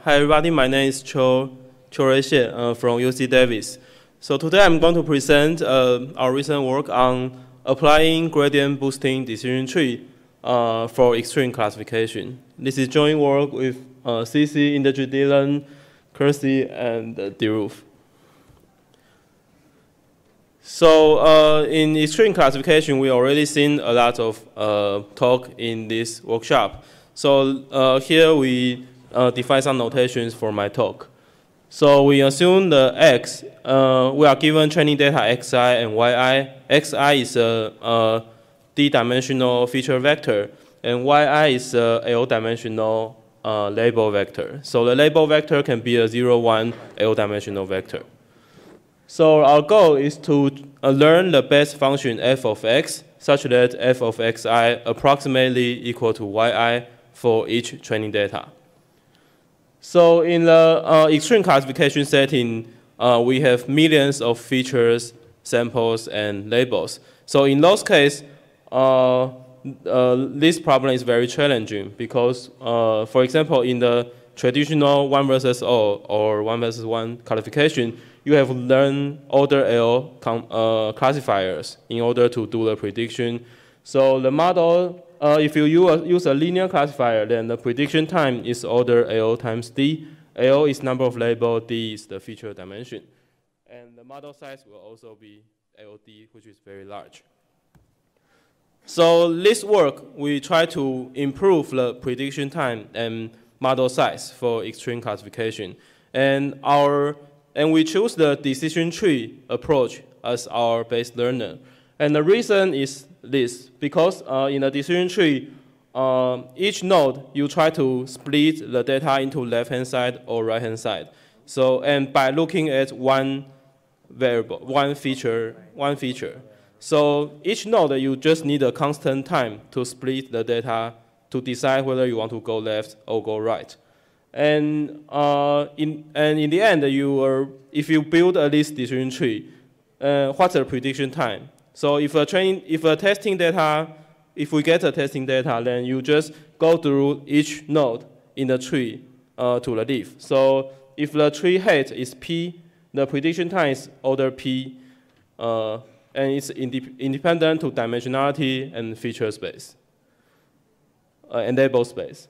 Hi everybody, my name is Cho, Cho Hsieh uh, from UC Davis. So today I'm going to present uh, our recent work on applying gradient boosting decision tree uh, for extreme classification. This is joint work with uh, Si Si, Inderjit Dhillon, Keerthi, and uh, Dhruv. So uh, in extreme classification, we already seen a lot of uh, talk in this workshop. So uh, here we uh, define some notations for my talk. So we assume the x, uh, we are given training data xi and yi. xi is a, a d-dimensional feature vector, and yi is a l-dimensional uh, label vector. So the label vector can be a 0, 1 l-dimensional vector. So our goal is to learn the best function f of x such that f of xi approximately equal to yi for each training data. So in the uh, extreme classification setting, uh, we have millions of features, samples, and labels. So in those cases, uh, uh, this problem is very challenging because, uh, for example, in the traditional 1 versus O or 1 versus 1 classification, you have learned order L uh, classifiers in order to do the prediction. So the model uh, if you use a linear classifier, then the prediction time is order L times D. L is number of label, D is the feature dimension. And the model size will also be LD, which is very large. So this work, we try to improve the prediction time and model size for extreme classification. And, our, and we choose the decision tree approach as our base learner. And the reason is this, because uh, in a decision tree, uh, each node, you try to split the data into left-hand side or right-hand side. So, and by looking at one variable, one feature, one feature. So each node, you just need a constant time to split the data to decide whether you want to go left or go right. And, uh, in, and in the end, you are, if you build a list decision tree, uh, what's the prediction time? So if a training, if a testing data, if we get a testing data, then you just go through each node in the tree uh, to the leaf. So if the tree height is p, the prediction time is order p, uh, and it's inde independent to dimensionality and feature space, uh, enable space.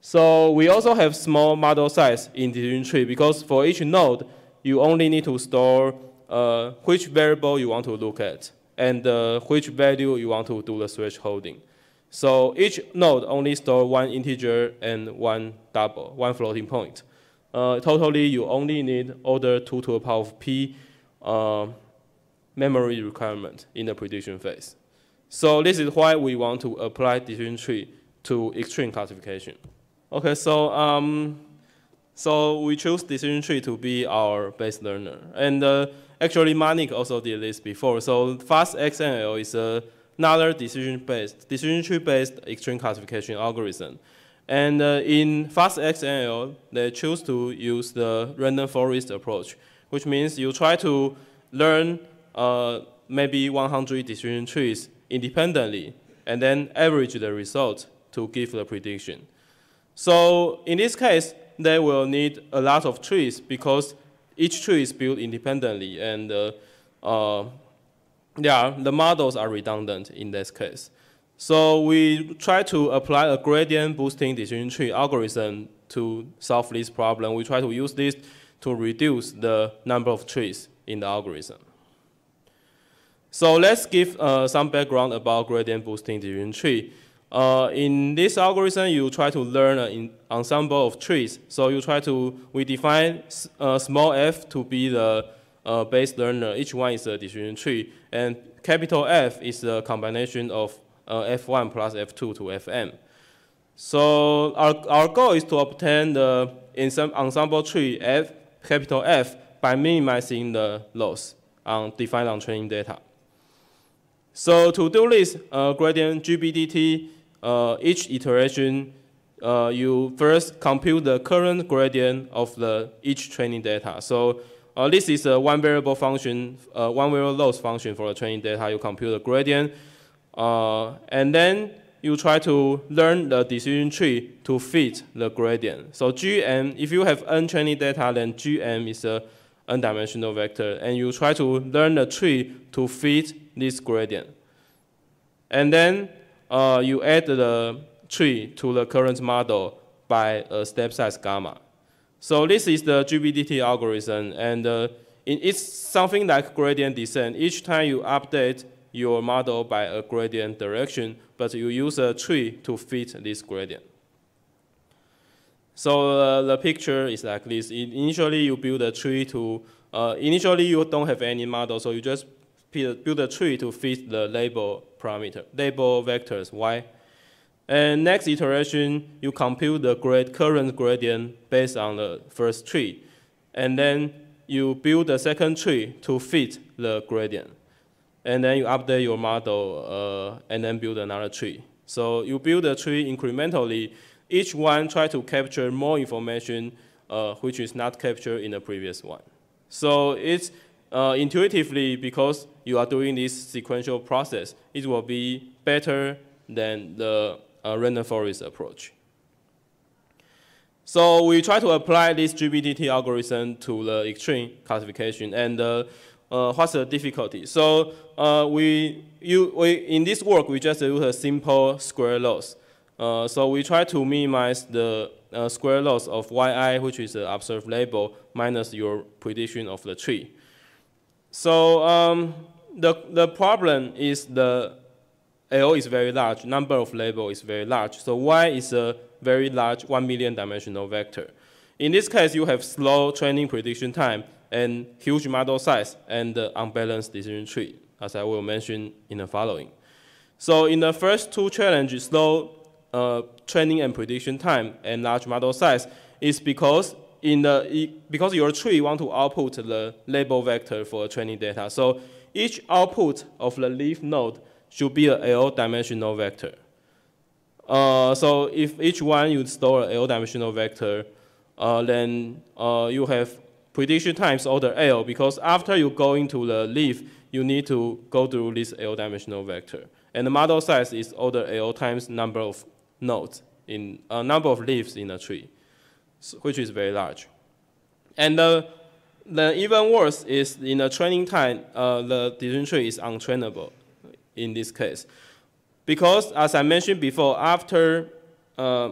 So we also have small model size in decision tree because for each node, you only need to store uh, which variable you want to look at and uh, which value you want to do the switch holding. So each node only store one integer and one double, one floating point. Uh, totally, you only need order 2 to the power of p uh, memory requirement in the prediction phase. So this is why we want to apply decision tree to extreme classification. Okay, so um, so we choose decision tree to be our base learner. And uh, Actually, Manik also did this before. So FastXML is another decision-based, decision tree-based extreme classification algorithm. And uh, in FastXML, they choose to use the random forest approach, which means you try to learn uh, maybe 100 decision trees independently, and then average the result to give the prediction. So in this case, they will need a lot of trees because each tree is built independently, and uh, uh, yeah, the models are redundant in this case. So we try to apply a gradient boosting decision tree algorithm to solve this problem. We try to use this to reduce the number of trees in the algorithm. So let's give uh, some background about gradient boosting decision tree. Uh, in this algorithm, you try to learn an ensemble of trees. So you try to, we define uh, small f to be the uh, base learner. Each one is a decision tree. And capital F is the combination of uh, F1 plus F2 to Fm. So our, our goal is to obtain the ensemble tree F, capital F by minimizing the loss on defined on training data. So to do this, uh, gradient GBDT uh, each iteration, uh, you first compute the current gradient of the each training data. So uh, this is a one variable function, uh, one variable loss function for the training data. You compute the gradient, uh, and then you try to learn the decision tree to fit the gradient. So GM, if you have n training data, then GM is a n-dimensional vector, and you try to learn the tree to fit this gradient. And then uh, you add the tree to the current model by a step size gamma. So this is the GBDT algorithm, and uh, it's something like gradient descent. Each time you update your model by a gradient direction, but you use a tree to fit this gradient. So uh, the picture is like this. Initially, you build a tree to, uh, initially you don't have any model, so you just build a tree to fit the label parameter, label vectors, y. And next iteration, you compute the current gradient based on the first tree. And then you build a second tree to fit the gradient. And then you update your model uh, and then build another tree. So you build a tree incrementally. Each one try to capture more information uh, which is not captured in the previous one. So it's uh, intuitively, because you are doing this sequential process, it will be better than the uh, random forest approach. So we try to apply this GBDT algorithm to the extreme classification. And uh, uh, what's the difficulty? So uh, we, you, we, in this work, we just use a simple square loss. Uh, so we try to minimize the uh, square loss of yi, which is the observed label, minus your prediction of the tree. So um, the, the problem is the L is very large, number of label is very large. So Y is a very large 1 million dimensional vector. In this case, you have slow training prediction time and huge model size and unbalanced decision tree, as I will mention in the following. So in the first two challenges, slow uh, training and prediction time and large model size is because in the because your tree want to output the label vector for training data. So each output of the leaf node should be a L-dimensional vector. Uh, so if each one you store an L dimensional vector, uh, then uh, you have prediction times order L because after you go into the leaf, you need to go through this L-dimensional vector. And the model size is order L times number of nodes in uh, number of leaves in a tree, which is very large. And uh, the even worse is in the training time, uh, the decision tree is untrainable in this case. Because as I mentioned before, after, uh,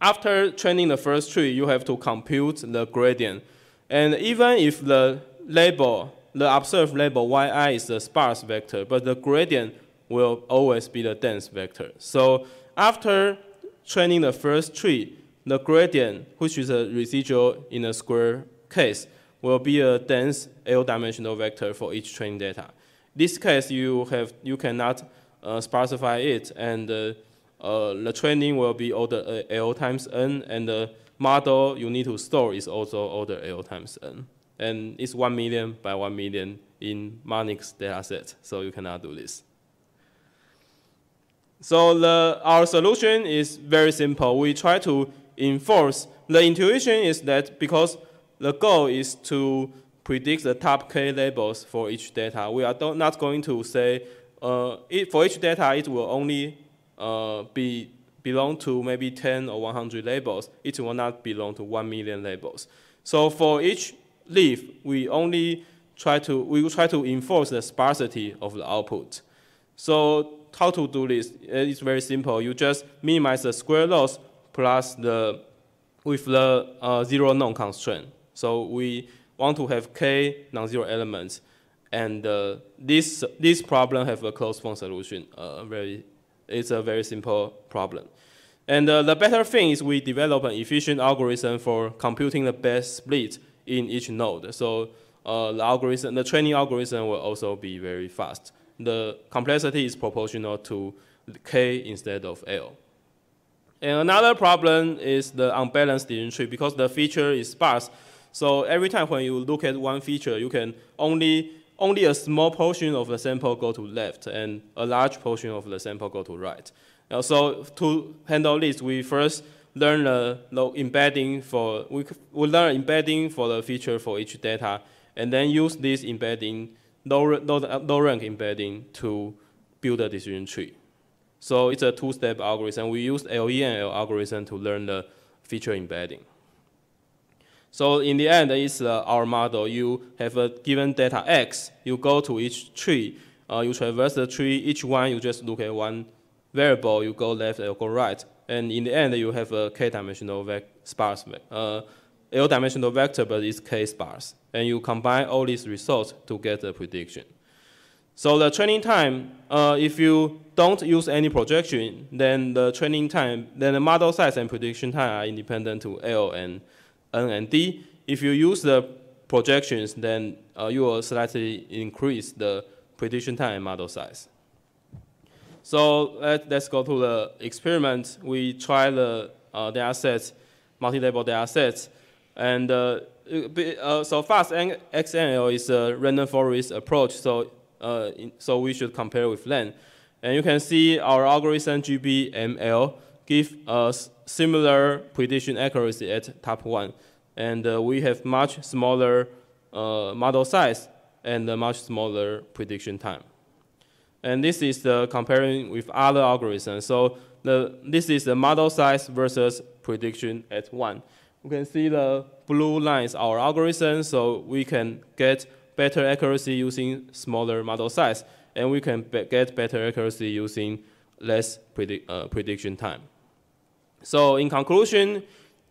after training the first tree, you have to compute the gradient. And even if the label, the observed label yi is a sparse vector, but the gradient will always be the dense vector. So after training the first tree, the gradient, which is a residual in a square case, will be a dense L-dimensional vector for each training data this case, you, have, you cannot uh, specify it, and uh, uh, the training will be order uh, L times n, and the model you need to store is also order L times n. And it's 1 million by 1 million in Manik's dataset, so you cannot do this. So the, our solution is very simple. We try to enforce, the intuition is that because the goal is to predict the top K labels for each data. We are not going to say uh, it, for each data it will only uh, be belong to maybe 10 or 100 labels. It will not belong to 1 million labels. So for each leaf, we only try to we try to enforce the sparsity of the output. So how to do this? It's very simple. You just minimize the square loss plus the with the uh, zero known constraint. So we want to have k non-zero elements, and uh, this this problem have a closed form solution. Uh, very, it's a very simple problem. And uh, the better thing is we develop an efficient algorithm for computing the best split in each node. So uh, the algorithm, the training algorithm will also be very fast. The complexity is proportional to k instead of l. And another problem is the unbalanced decision tree because the feature is sparse. So every time when you look at one feature, you can only only a small portion of the sample go to left and a large portion of the sample go to right. Uh, so to handle this, we first learn the, embedding for, we, we learn embedding for the feature for each data, and then use this embedding, low, low, low rank embedding to build a decision tree. So it's a two-step algorithm. We use LEML algorithm to learn the feature embedding. So in the end, it's uh, our model. You have a given data X. You go to each tree. Uh, you traverse the tree. Each one, you just look at one variable. You go left or go right. And in the end, you have a k-dimensional sparse, uh, L-dimensional vector, but it's k-sparse. And you combine all these results to get a prediction. So the training time, uh, if you don't use any projection, then the training time, then the model size and prediction time are independent to L and N and D. If you use the projections, then uh, you will slightly increase the prediction time and model size. So let, us go to the experiment. We try the uh, data sets, multi-level data sets, and uh, uh, so fast XML is a random forest approach. So uh, in, so we should compare with LEML. And you can see our algorithm GBML give us similar prediction accuracy at top one. And uh, we have much smaller uh, model size and a much smaller prediction time. And this is the comparing with other algorithms. So the, this is the model size versus prediction at one. You can see the blue line is our algorithm, so we can get better accuracy using smaller model size, and we can be get better accuracy using less predict, uh, prediction time. So in conclusion,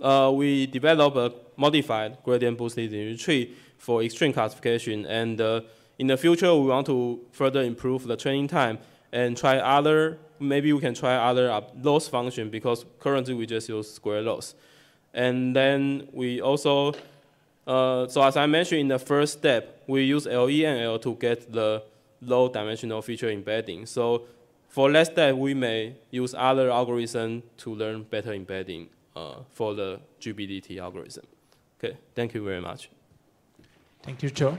uh, we develop a modified gradient boosted linear tree for extreme classification. And uh, in the future, we want to further improve the training time and try other, maybe we can try other loss function because currently we just use square loss. And then we also, uh, so as I mentioned in the first step, we use LEML to get the low dimensional feature embedding. So for less step, we may use other algorithm to learn better embedding uh, for the GBDT algorithm. Okay, thank you very much. Thank you, Joe.